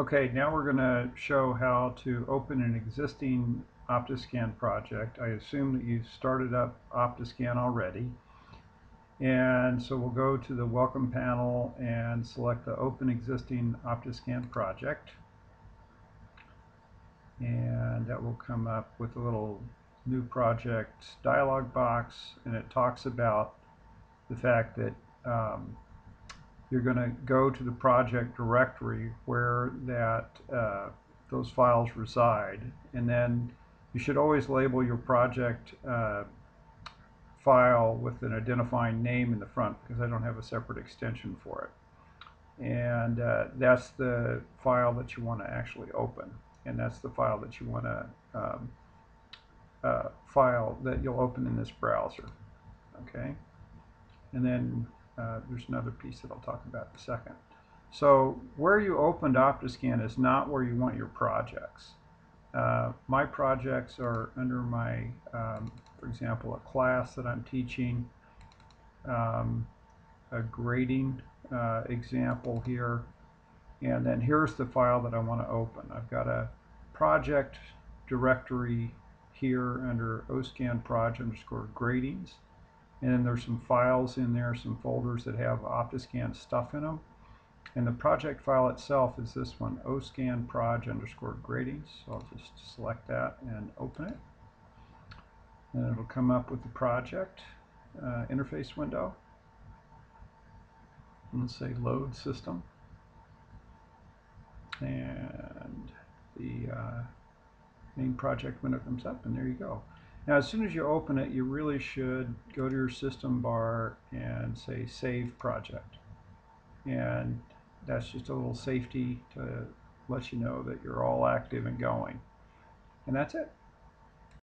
Okay, now we're going to show how to open an existing Optiscan project. I assume that you've started up Optiscan already. And so we'll go to the Welcome panel and select the Open Existing Optiscan project. And that will come up with a little New Project dialog box, and it talks about the fact that um, you're going to go to the project directory where that uh, those files reside. And then you should always label your project uh, file with an identifying name in the front because I don't have a separate extension for it. And uh, that's the file that you want to actually open. And that's the file that you want to um, uh, file that you'll open in this browser. Okay? And then uh, there's another piece that I'll talk about in a second. So where you opened Optiscan is not where you want your projects. Uh, my projects are under my, um, for example, a class that I'm teaching, um, a grading uh, example here, and then here's the file that I want to open. I've got a project directory here under oscan proj underscore gradings and then there's some files in there, some folders that have Optiscan stuff in them. And the project file itself is this one, oscan proj underscore gradings. So I'll just select that and open it. And it'll come up with the project uh, interface window. And let's say load system. And the uh, main project window comes up and there you go. Now as soon as you open it, you really should go to your system bar and say Save Project. And that's just a little safety to let you know that you're all active and going. And that's it.